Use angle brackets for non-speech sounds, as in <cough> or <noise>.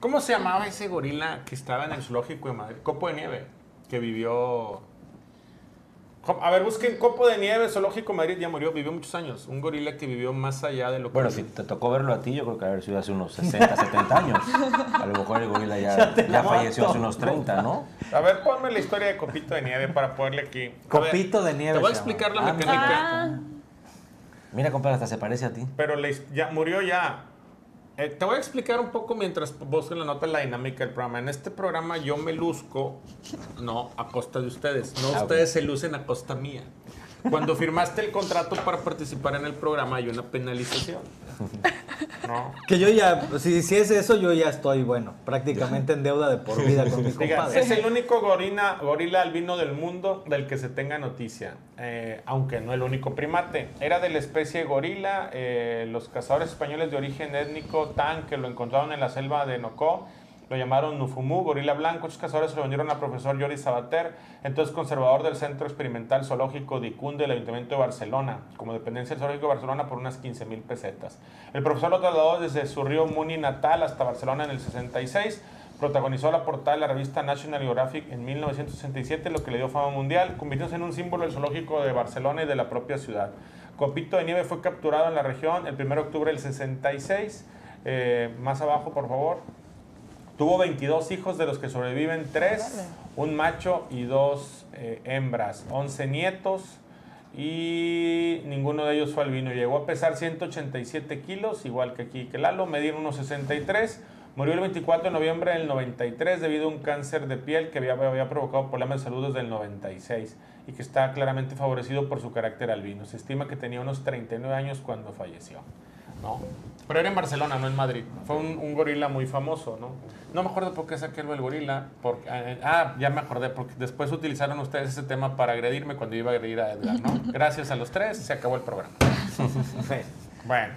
¿Cómo se llamaba ese gorila que estaba en el zoológico de Madrid? Copo de nieve, que vivió... A ver, busquen Copo de nieve, zoológico Madrid, ya murió, vivió muchos años. Un gorila que vivió más allá de lo que... Bueno, si te tocó verlo a ti, yo creo que haber sido hace unos 60, 70 años. A lo mejor el gorila ya, <laughs> ya falleció hace unos 30, ¿no? A ver, ponme la historia de Copito de nieve para ponerle aquí. A ver, Copito de nieve. Te voy a llama. explicar la mecánica. Ah, Mira, compadre, hasta se parece a ti. Pero his- ya murió ya. Eh, te voy a explicar un poco mientras busquen la nota la dinámica del programa. En este programa yo me luzco, no a costa de ustedes, no Ah, ustedes se lucen a costa mía. Cuando firmaste el contrato para participar en el programa hay una penalización. <laughs> No. Que yo ya, si, si es eso, yo ya estoy, bueno, prácticamente en deuda de por vida con mi Diga, compadre. es el único gorila, gorila albino del mundo del que se tenga noticia, eh, aunque no el único primate. Era de la especie gorila. eh, los cazadores españoles de origen étnico Tan, que lo encontraron en la selva de Nocó, lo llamaron Nufumu, gorila blanco. Estos cazadores se lo vendieron al profesor Joris Sabater, entonces conservador del Centro Experimental Zoológico de del Ayuntamiento de Barcelona, como dependencia del Zoológico de Barcelona por unas 15 mil pesetas. El profesor lo trasladó desde su río Muni natal hasta Barcelona en el 66. Protagonizó la portada de la revista National Geographic en 1967, lo que le dio fama mundial, convirtiéndose en un símbolo del zoológico de Barcelona y de la propia ciudad. Copito de Nieve fue capturado en la región el 1 de octubre del 66. Eh, más abajo, por favor. Tuvo 22 hijos, de los que sobreviven 3, un macho y dos eh, hembras, 11 nietos y ninguno de ellos fue albino. Llegó a pesar 187 kilos, igual que aquí que Lalo, medir unos 63. Murió el 24 de noviembre del 93 debido a un cáncer de piel que había, había provocado problemas de salud desde el 96 y que está claramente favorecido por su carácter albino. Se estima que tenía unos 39 años cuando falleció. ¿No? Pero era en Barcelona, no en Madrid. Fue un, un gorila muy famoso, ¿no? No me acuerdo por qué saqué del gorila. Porque, eh, ah, ya me acordé, porque después utilizaron ustedes ese tema para agredirme cuando iba a agredir a Edgar, ¿no? <laughs> Gracias a los tres, se acabó el programa. Bueno.